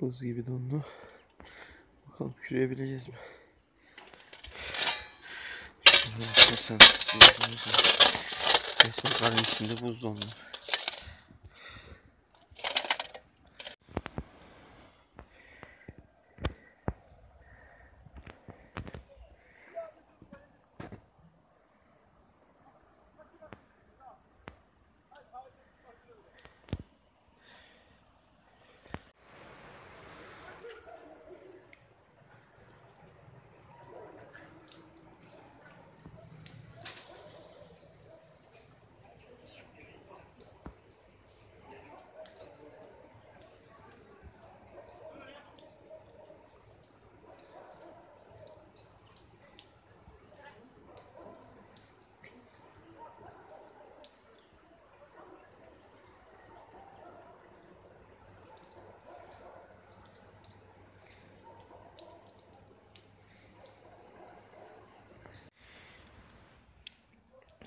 Buz gibi dondu. Bakalım yürüyebileceğiz mi? Şöyle bakarsan. Resmen karın içinde buz dondu.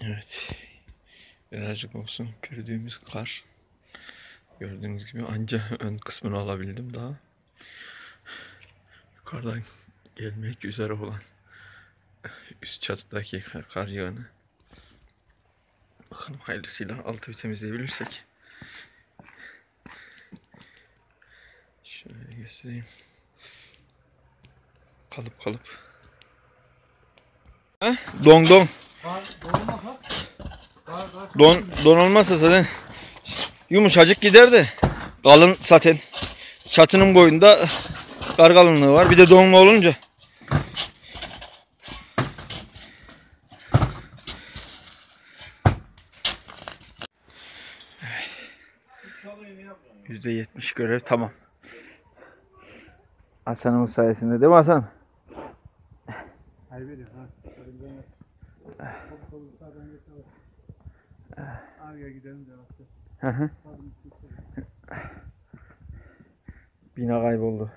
Evet. Birazcık olsun gördüğümüz kar. Gördüğünüz gibi anca ön kısmını alabildim daha. Yukarıdan gelmek üzere olan üst çatıdaki kar yağını. Bakalım hayırlısıyla altı temizleyebilirsek. Şöyle göstereyim. Kalıp kalıp. Heh, dong dong. Don, don olmazsa zaten yumuşacık gider de kalın zaten çatının boyunda kar kalınlığı var. Bir de donma olunca Yüzde yetmiş görev tamam. Hasan'ın sayesinde değil mi Hasan? Kaybediyor Abi gidelim de Hı hı. Bina kayboldu.